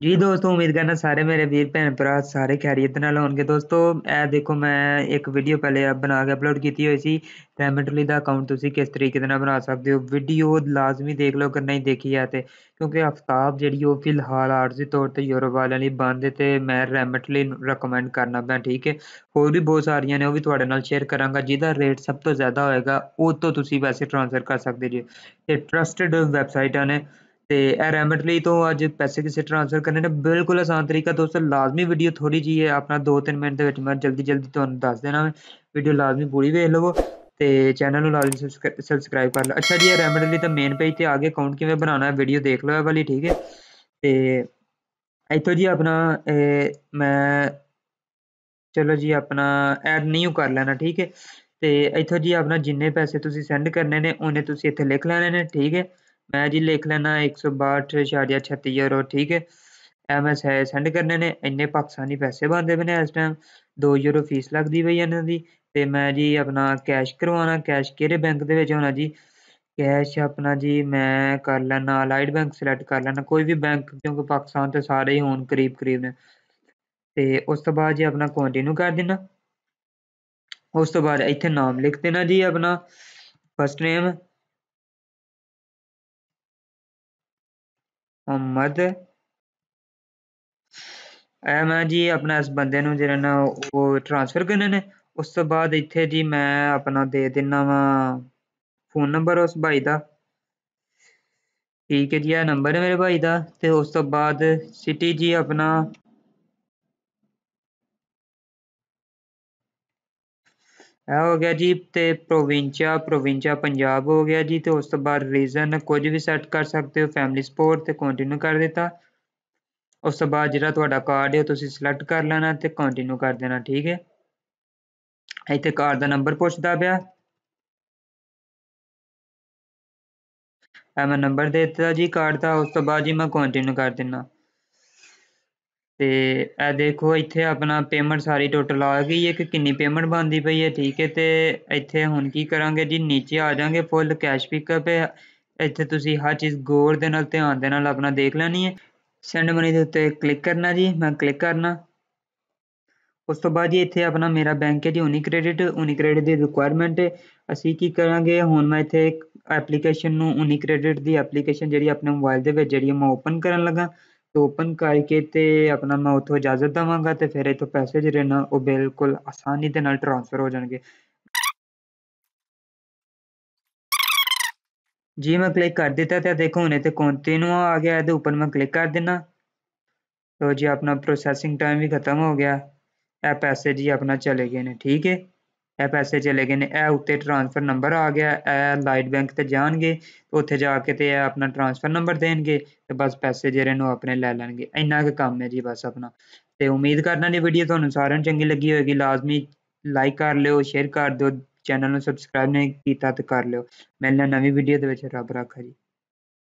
जी दोस्तों उम्मीद करना सारे मेरे वीर भैन भरा सारे खैरियत नाल होंगे दोस्तों ਇਹ ਦੇਖੋ ਮੈਂ ਇੱਕ ਵੀਡੀਓ ਪਹਿਲੇ ਬਣਾ ਕੇ ਅਪਲੋਡ ਕੀਤੀ ਹੋਈ ਸੀ ਰੈਮਟਲੀ ਦਾ ਅਕਾਊਂਟ ਤੁਸੀਂ ਕਿਸ ਤਰੀਕੇ ਦੇ ਨਾਲ ਬਣਾ ਸਕਦੇ ਹੋ ਵੀਡੀਓ ਲਾਜ਼ਮੀ ਦੇਖ ਲਓ ਅਗਰ ਨਹੀਂ ਦੇਖੀ ਹੈ ਤੇ ਕਿਉਂਕਿ ਹਫਤਾਬ ਜਿਹੜੀ ਉਹ ਫਿਲਹਾਲ ਆਰਜ਼ੀ ਤੌਰ ਤੇ ਯੂਰਪ ਵਾਲਿਆਂ ਲਈ ਬੰਦ ਤੇ ਮੈਂ ਰੈਮਟਲੀ ਨੂੰ ਰეკਮੈਂਡ ਕਰਨਾ ਪਿਆ ਠੀਕ ਹੈ ਹੋਰ ਵੀ ਬਹੁਤ ਸਾਰੀਆਂ ਨੇ ਉਹ ਵੀ ਤੁਹਾਡੇ ਨਾਲ ਸ਼ੇਅਰ ਕਰਾਂਗਾ ਜਿਹਦਾ ਰੇਟ ਸਭ ਤੋਂ ਜ਼ਿਆਦਾ ਹੋਏਗਾ ਉਹ ਤੋਂ ਤੁਸੀਂ ਵੈਸੇ ਟ੍ਰਾਂਸਫਰ ਕਰ ਸਕਦੇ ਜੀ ਤੇ ਟਰਸਟਡ ਵੈਬਸਾਈਟਾਂ ਨੇ ਤੇ ਇਹ ਰੈਮਟਲੀ ਤੋਂ ਅੱਜ ਪੈਸੇ ਕਿਸੇ ਟ੍ਰਾਂਸਫਰ ਕਰਨੇ ਨੇ ਬਿਲਕੁਲ ਆਸਾਨ ਤਰੀਕਾ ਦੋਸਤੋ ਲਾਜ਼ਮੀ ਵੀਡੀਓ ਥੋੜੀ ਜੀ ਹੈ ਆਪਣਾ 2-3 ਮਿੰਟ ਦੇ ਵਿੱਚ ਮੈਂ ਜਲਦੀ ਜਲਦੀ ਤੁਹਾਨੂੰ ਦੱਸ ਦੇਣਾ ਵੀਡੀਓ ਲਾਜ਼ਮੀ ਪੂਰੀ ਵੇਖ ਲਵੋ ਤੇ ਚੈਨਲ ਨੂੰ ਲਾਜ਼ਮੀ ਸਬਸਕ੍ਰਾਈਬ ਕਰ ਲਓ ਅੱਛਾ ਜੀ ਇਹ ਰੈਮਟਲੀ ਤਾਂ ਮੇਨ ਪੇਜ ਤੇ ਆ ਕੇ ਅਕਾਊਂਟ ਕਿਵੇਂ ਬਣਾਉਣਾ ਹੈ ਵੀਡੀਓ ਦੇਖ ਲਓ ਇਹ ਵਾਲੀ ਠੀਕ ਹੈ ਤੇ ਇੱਥੋਂ ਜੀ ਆਪਣਾ ਮੈਂ ਚਲੋ ਜੀ ਆਪਣਾ ਐਡ ਨਿਊ ਕਰ ਲੈਣਾ ਠੀਕ ਹੈ ਤੇ ਇੱਥੋਂ ਜੀ ਆਪਣਾ ਜਿੰਨੇ ਪੈਸੇ ਤੁਸੀਂ ਸੈਂਡ ਕਰਨੇ ਨੇ ਉਹਨੇ ਤੁਸੀਂ ਇੱਥੇ ਲਿਖ ਲੈਣੇ ਨੇ ਠੀਕ ਹੈ ਮੈਂ ਜੀ ਲਿਖ ਲੈਣਾ 162.36 ਯੂਰੋ, ਠੀਕ ਹੈ? ਇਹ ਮੈਂ ਸੈਂਡ ਕਰਨੇ ਨੇ, ਇੰਨੇ ਪਾਕਿਸਤਾਨੀ ਪੈਸੇ ਬਣਦੇ ਪਏ ਇਸ ਟਾਈਮ 2 ਯੂਰੋ ਫੀਸ ਲੱਗਦੀ ਪਈ ਇਹਨਾਂ ਦੀ। ਤੇ ਮੈਂ ਜੀ ਆਪਣਾ ਕੈਸ਼ ਕਰਵਾਉਣਾ ਕੈਸ਼ ਕਿਹੜੇ ਬੈਂਕ ਦੇ ਵਿੱਚ ਹੋਣਾ ਜੀ? ਕੈਸ਼ ਆਪਣਾ ਜੀ ਮੈਂ ਕਰ ਲੈਣਾ ਲਾਈਟ ਬੈਂਕ ਸਿਲੈਕਟ ਕਰ ਲੈਣਾ ਕੋਈ ਵੀ ਬੈਂਕ ਕਿਉਂਕਿ ਪਾਕਿਸਤਾਨ ਤੇ ਸਾਰੇ ਹੀ ਹੋਣ ਕਰੀਬ ਕਰੀਬ ਨੇ। ਤੇ ਉਸ ਤੋਂ ਬਾਅਦ ਜੀ ਆਪਣਾ ਕੰਟੀਨਿਊ ਕਰ ਦੇਣਾ ਉਸ ਤੋਂ ਬਾਅਦ ਇੱਥੇ ਨਾਮ ਲਿਖ ਦੇਣਾ ਜੀ ਆਪਣਾ ਫਸਟ ਨੇਮ ਮੁਹੰਮਦ ਇਹ ਮੈਂ ਜੀ ਆਪਣਾ ਇਸ ਬੰਦੇ ਨੂੰ ਜਿਹੜਾ ਨਾ ਉਹ ਟ੍ਰਾਂਸਫਰ ਕਰਨੇ ਨੇ ਉਸ ਤੋਂ ਬਾਅਦ ਇੱਥੇ ਜੀ ਮੈਂ ਆਪਣਾ ਦੇ ਦਿੰਨਾ ਵਾ ਫੋਨ ਨੰਬਰ ਉਸ ਭਾਈ ਦਾ ਠੀਕ ਹੈ ਜੀ ਇਹ ਨੰਬਰ ਹੈ ਮੇਰੇ ਭਾਈ ਦਾ ਤੇ ਉਸ ਤੋਂ ਬਾਅਦ ਸਿਟੀ ਜੀ ਆਪਣਾ ਇਹ ਹੋ ਗਿਆ ਜੀ ਤੇ ਪ੍ਰੋਵਿੰਚਾ ਪ੍ਰੋਵਿੰਚਾ ਪੰਜਾਬ ਹੋ ਗਿਆ ਜੀ ਤੇ ਉਸ ਤੋਂ ਬਾਅਦ ਰੀਜ਼ਨ ਕੁਝ ਵੀ ਸੈੱਟ ਕਰ ਸਕਦੇ ਹੋ ਫੈਮਿਲੀ ਸਪੋਰਟ ਤੇ ਕੰਟੀਨਿਊ ਕਰ ਦਿੱਤਾ। ਉਸ ਤੋਂ ਬਾਅਦ ਜਿਹੜਾ ਤੁਹਾਡਾ ਕਾਰਡ ਹੈ, ਤੁਸੀਂ ਸਿਲੈਕਟ ਕਰ ਲੈਣਾ ਤੇ ਕੰਟੀਨਿਊ ਕਰ ਦੇਣਾ, ਠੀਕ ਹੈ? ਇੱਥੇ ਕਾਰਡ ਦਾ ਨੰਬਰ ਪੁੱਛਦਾ ਪਿਆ। ਇਹ ਮੈਂ ਨੰਬਰ ਦੇ ਦਿੱਤਾ ਜੀ ਕਾਰਡ ਦਾ, ਉਸ ਤੋਂ ਬਾਅਦ ਜੀ ਮੈਂ ਕੰਟੀਨਿਊ ਕਰ ਦਿੰਨਾ ਤੇ ਇਹ ਦੇਖੋ ਇੱਥੇ ਆਪਣਾ ਪੇਮੈਂਟ ਸਾਰੀ ਟੋਟਲ ਆ ਗਈ ਹੈ ਕਿ ਕਿੰਨੀ ਪੇਮੈਂਟ ਬਣਦੀ ਪਈ ਹੈ, ਠੀਕ ਹੈ, ਤੇ ਇੱਥੇ ਹੁਣ ਕੀ ਕਰਾਂਗੇ ਜੀ, ਨੀਚੇ ਆ ਜਾਾਂਗੇ ਫੁੱਲ ਕੈਸ਼ ਪਿਕਅਪ ਹੈ, ਇੱਥੇ ਤੁਸੀਂ ਹਰ ਚੀਜ਼ ਗੌਰ ਦੇ ਨਾਲ, ਧਿਆਨ ਦੇ ਨਾਲ ਆਪਣਾ ਦੇਖ ਲੈਣੀ ਹੈ ਸੈਂਡ ਮਨੀ ਦੇ ਉੱਤੇ ਕਲਿੱਕ ਕਰਨਾ ਜੀ, ਮੈਂ ਕਲਿੱਕ ਕਰਨਾ, ਉਸ ਤੋਂ ਬਾਅਦ ਜੀ ਇੱਥੇ ਆਪਣਾ ਮੇਰਾ ਬੈਂਕ ਹੈ ਜੀ ਉਨੀ ਕ੍ਰੈਡਿਟ ਉਨੀ ਕ੍ਰੈਡਿਟ ਦੀ ਰਿਕੁਆਇਰਮੈਂਟ ਹੈ, ਅਸੀਂ ਕੀ ਕਰਾਂਗੇ, ਹੁਣ ਮੈਂ ਇੱਥੇ ਐਪਲੀਕੇਸ਼ਨ ਨੂੰ ਉਨੀ ਕ੍ਰੈਡਿਟ ਦੀ ਐਪਲੀਕੇਸ਼ਨ ਜਿਹੜੀ ਆਪਣੇ ਮੋਬਾਈਲ ਦੇ ਵਿੱਚ, ਜਿਹੜੀ ਮੈਂ ਓਪਨ ਕਰਨ ਲੱਗਾ ਤੇ ਓਪਨ ਕਰਕੇ ਤੇ ਆਪਣਾ ਮੈਂ ਉੱਥੋਂ ਇਜਾਜ਼ਤ ਦਵਾਂਗਾ ਤੇ ਫਿਰ ਇਥੋਂ ਪੈਸੇ ਜਿਹੜੇ ਨਾ ਉਹ ਬਿਲਕੁਲ ਆਸਾਨੀ ਦੇ ਨਾਲ ਟ੍ਰਾਂਸਫਰ ਹੋ ਜਾਣਗੇ ਜੀ ਮੈਂ ਕਲਿੱਕ ਕਰ ਦਿੱਤਾ ਤੇ ਦੇਖੋ ਹੁਣੇ ਤੇ ਕੰਟੀਨਿਊ ਆ ਗਿਆ ਇਹਦੇ ਉੱਪਰ ਮੈਂ ਕਲਿੱਕ ਕਰ ਦੇਣਾ तो जी अपना प्रोसेसिंग टाइम भी खत्म हो गया ਇਹ ਪੈਸੇ ਜੀ ਆਪਣਾ ਚਲੇ ਗਏ ਨੇ ਠੀਕ ਹੈ ਇਹ ਪੈਸੇ ਚਲੇ ਗਏ ਨੇ ਇਹ ਉੱਤੇ ਟ੍ਰਾਂਸਫਰ ਨੰਬਰ ਆ ਗਿਆ ਇਹ ਲਾਈਟ ਬੈਂਕ ਤੇ ਜਾਣਗੇ ਉੱਥੇ ਜਾ ਕੇ ਤੇ ਇਹ ਆਪਣਾ ਟ੍ਰਾਂਸਫਰ ਨੰਬਰ ਦੇਣਗੇ ਤੇ ਬਸ ਪੈਸੇ ਜਿਹੜੇ ਨੂੰ ਆਪਣੇ ਲੈ ਲੈਣਗੇ ਇੰਨਾ ਕੁ ਕੰਮ ਹੈ ਜੀ ਬਸ ਆਪਣਾ ਤੇ ਉਮੀਦ ਕਰਨਾ ਦੀ ਵੀਡੀਓ ਤੁਹਾਨੂੰ ਸਾਰਿਆਂ ਨੂੰ ਚੰਗੀ ਲੱਗੀ ਹੋਵੇਗੀ ਲਾਜ਼ਮੀ ਲਾਈਕ ਕਰ ਲਿਓ ਸ਼ੇਅਰ ਕਰ ਦਿਓ ਚੈਨਲ ਨੂੰ ਸਬਸਕ੍ਰਾਈਬ ਨਹੀਂ ਕੀਤਾ ਤੇ ਕਰ ਲਿਓ ਮਿਲਣਾ ਨਵੀਂ ਵੀਡੀਓ ਦੇ ਵਿੱਚ ਰੱਬ ਰੱਖਾ ਜੀ